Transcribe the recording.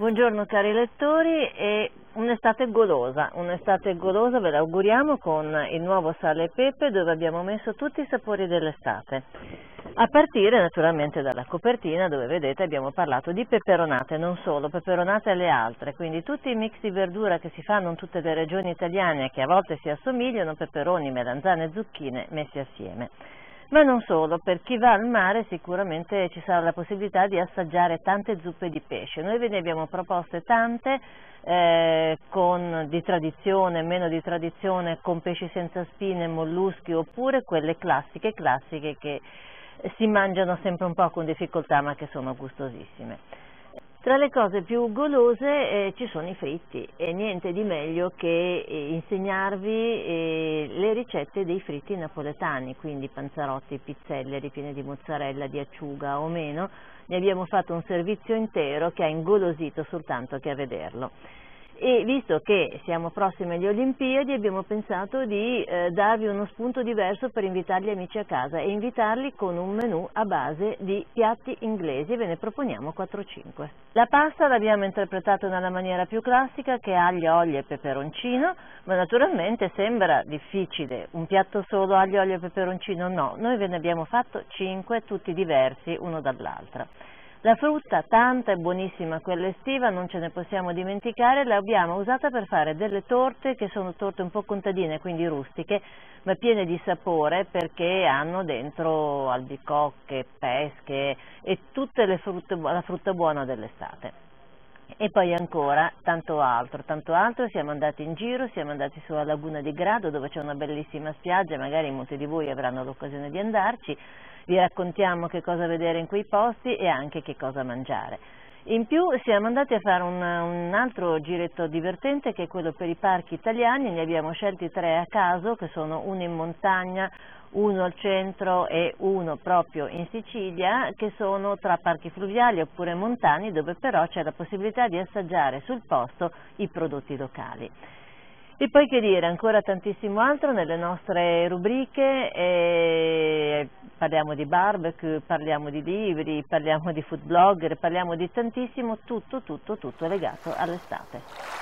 Buongiorno cari lettori e un'estate golosa, un'estate golosa ve l'auguriamo con il nuovo sale e pepe dove abbiamo messo tutti i sapori dell'estate. A partire naturalmente dalla copertina dove vedete abbiamo parlato di peperonate, non solo, peperonate alle altre, quindi tutti i mix di verdura che si fanno in tutte le regioni italiane che a volte si assomigliano, peperoni, melanzane e zucchine messi assieme ma non solo, per chi va al mare sicuramente ci sarà la possibilità di assaggiare tante zuppe di pesce. Noi ve ne abbiamo proposte tante, eh, con, di tradizione, meno di tradizione, con pesci senza spine, molluschi, oppure quelle classiche, classiche che si mangiano sempre un po' con difficoltà ma che sono gustosissime. Tra le cose più golose eh, ci sono i fritti e niente di meglio che eh, insegnarvi eh, le ricette dei fritti napoletani, quindi panzarotti, pizzelle ripiene di mozzarella, di acciuga o meno. Ne abbiamo fatto un servizio intero che ha ingolosito soltanto che a vederlo e visto che siamo prossimi alle Olimpiadi abbiamo pensato di eh, darvi uno spunto diverso per invitare gli amici a casa e invitarli con un menù a base di piatti inglesi e ve ne proponiamo 4-5. La pasta l'abbiamo interpretata nella maniera più classica che è aglio, olio e peperoncino, ma naturalmente sembra difficile, un piatto solo aglio, olio e peperoncino no, noi ve ne abbiamo fatto 5 tutti diversi uno dall'altro. La frutta, tanta e buonissima quella estiva, non ce ne possiamo dimenticare, l'abbiamo usata per fare delle torte che sono torte un po' contadine, quindi rustiche, ma piene di sapore perché hanno dentro albicocche, pesche e tutta la frutta buona dell'estate. E poi ancora tanto altro, tanto altro, siamo andati in giro, siamo andati sulla laguna di Grado dove c'è una bellissima spiaggia, magari molti di voi avranno l'occasione di andarci, vi raccontiamo che cosa vedere in quei posti e anche che cosa mangiare. In più siamo andati a fare un, un, altro giretto divertente che è quello per i parchi italiani, ne abbiamo scelti tre a caso che sono uno in montagna, uno al centro e uno proprio in Sicilia che sono tra parchi fluviali oppure montani dove però c'è la possibilità di assaggiare sul posto i prodotti locali. E poi che dire, ancora tantissimo altro nelle nostre rubriche, eh, parliamo di barbecue, parliamo di libri, parliamo di food blogger, parliamo di tantissimo, tutto, tutto, tutto legato all'estate.